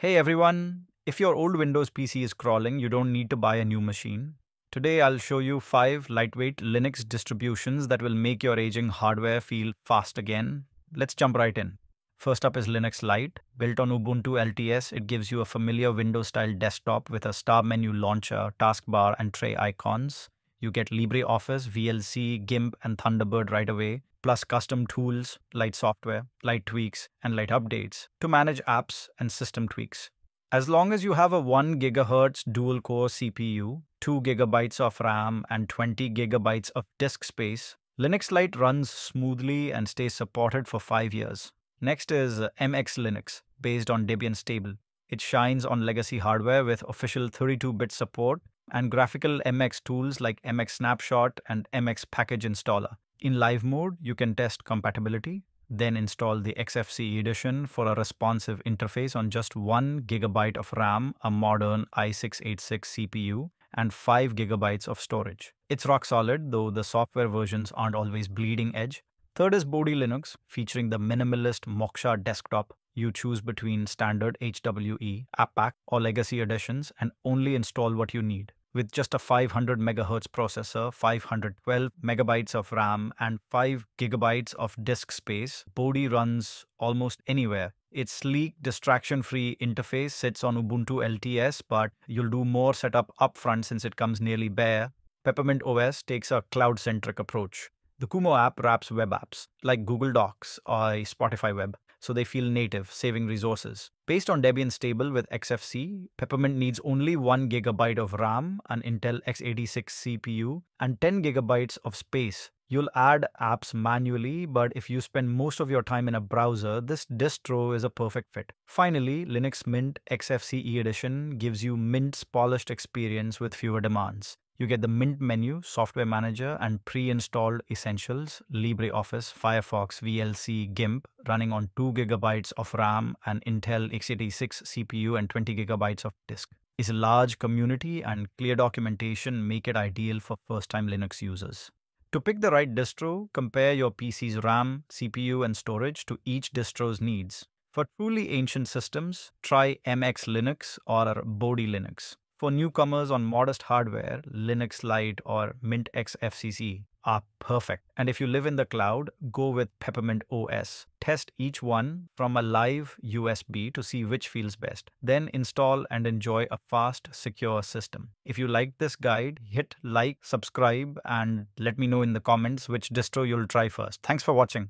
Hey everyone, if your old Windows PC is crawling, you don't need to buy a new machine. Today I'll show you 5 lightweight Linux distributions that will make your aging hardware feel fast again. Let's jump right in. First up is Linux Lite. Built on Ubuntu LTS, it gives you a familiar Windows-style desktop with a start menu launcher, taskbar, and tray icons. You get LibreOffice, VLC, GIMP, and Thunderbird right away, plus custom tools, Lite Software, Lite Tweaks, and Lite Updates to manage apps and system tweaks. As long as you have a 1 GHz dual core CPU, 2 GB of RAM, and 20 GB of disk space, Linux Lite runs smoothly and stays supported for 5 years. Next is MX Linux, based on Debian Stable. It shines on legacy hardware with official 32 bit support and graphical MX tools like MX Snapshot and MX Package Installer. In live mode, you can test compatibility, then install the XFCE edition for a responsive interface on just 1 gigabyte of RAM, a modern i686 CPU, and 5 gigabytes of storage. It's rock solid, though the software versions aren't always bleeding edge. Third is Bodhi Linux, featuring the minimalist Moksha desktop. You choose between standard HWE, App Pack, or legacy editions and only install what you need with just a 500 megahertz processor, 512 megabytes of RAM, and 5 gigabytes of disk space, Bodhi runs almost anywhere. Its sleek, distraction free interface sits on Ubuntu LTS, but you'll do more setup upfront since it comes nearly bare. Peppermint OS takes a cloud centric approach. The Kumo app wraps web apps like Google Docs or Spotify Web so they feel native, saving resources. Based on Debian Stable with XFCE, Peppermint needs only 1 GB of RAM, an Intel x86 CPU, and 10 GB of space. You'll add apps manually, but if you spend most of your time in a browser, this distro is a perfect fit. Finally, Linux Mint XFCE Edition gives you Mint's polished experience with fewer demands. You get the Mint menu, Software Manager, and pre-installed essentials, LibreOffice, Firefox, VLC, GIMP, running on 2 gigabytes of RAM and Intel x86 CPU and 20 gigabytes of disk. Is a large community and clear documentation make it ideal for first-time Linux users. To pick the right distro, compare your PC's RAM, CPU, and storage to each distro's needs. For truly ancient systems, try MX Linux or Bodhi Linux. For newcomers on modest hardware, Linux Lite or Mint XFCE are perfect. And if you live in the cloud, go with Peppermint OS. Test each one from a live USB to see which feels best. Then install and enjoy a fast, secure system. If you like this guide, hit like, subscribe, and let me know in the comments which distro you'll try first. Thanks for watching.